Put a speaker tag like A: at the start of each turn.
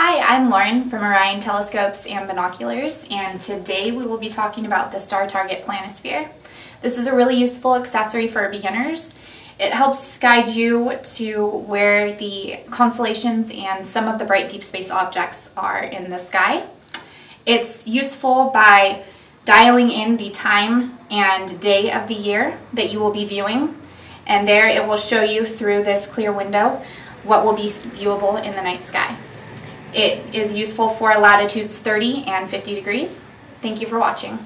A: Hi, I'm Lauren from Orion Telescopes and Binoculars, and today we will be talking about the Star Target Planisphere. This is a really useful accessory for beginners. It helps guide you to where the constellations and some of the bright deep space objects are in the sky. It's useful by dialing in the time and day of the year that you will be viewing, and there it will show you through this clear window what will be viewable in the night sky. It is useful for latitudes 30 and 50 degrees. Thank you for watching.